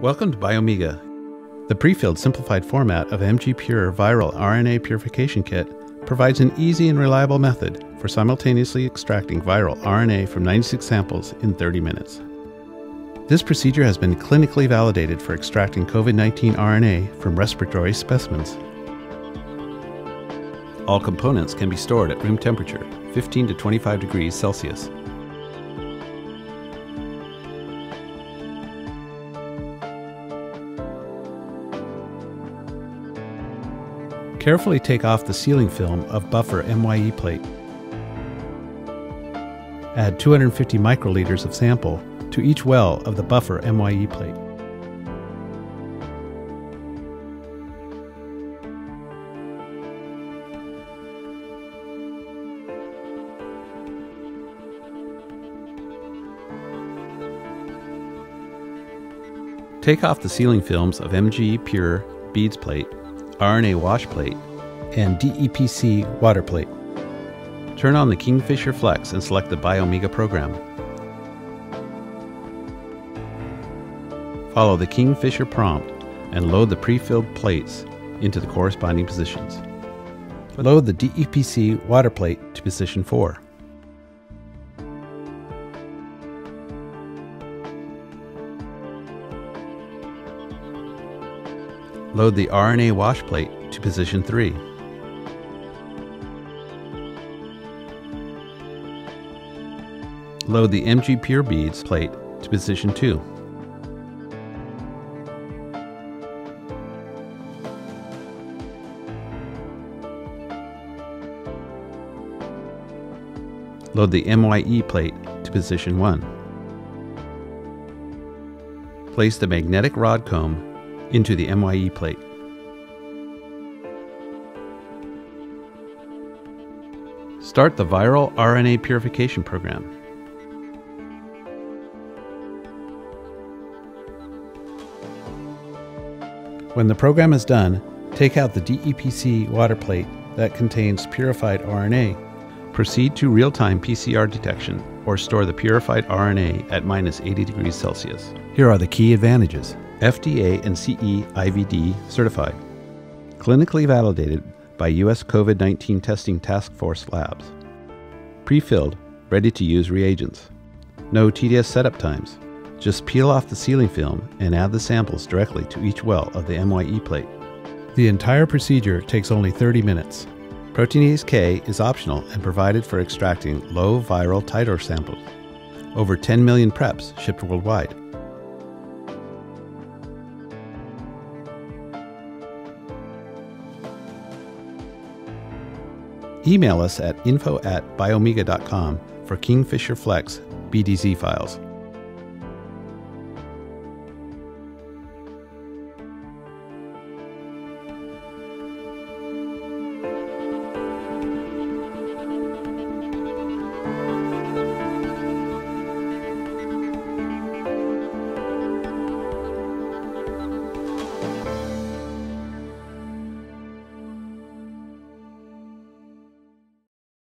Welcome to Biomiga. The pre-filled simplified format of MG Pure Viral RNA Purification Kit provides an easy and reliable method for simultaneously extracting viral RNA from 96 samples in 30 minutes. This procedure has been clinically validated for extracting COVID 19 RNA from respiratory specimens. All components can be stored at room temperature, 15 to 25 degrees Celsius. Carefully take off the sealing film of buffer MYE plate. Add 250 microliters of sample to each well of the buffer MYE plate. Take off the sealing films of MG Pure beads plate RNA wash plate, and DEPC water plate. Turn on the Kingfisher Flex and select the Biomiga program. Follow the Kingfisher prompt and load the pre-filled plates into the corresponding positions. Load the DEPC water plate to position 4. Load the RNA wash plate to position 3. Load the MG Pure Beads plate to position 2. Load the MYE plate to position 1. Place the magnetic rod comb into the MYE plate. Start the viral RNA purification program. When the program is done, take out the DEPC water plate that contains purified RNA. Proceed to real-time PCR detection or store the purified RNA at minus 80 degrees Celsius. Here are the key advantages. FDA and CE IVD certified. Clinically validated by U.S. COVID 19 Testing Task Force labs. Pre filled, ready to use reagents. No tedious setup times. Just peel off the sealing film and add the samples directly to each well of the MYE plate. The entire procedure takes only 30 minutes. Proteinase K is optional and provided for extracting low viral titer samples. Over 10 million preps shipped worldwide. Email us at info at biomiga.com for Kingfisher Flex BDZ files.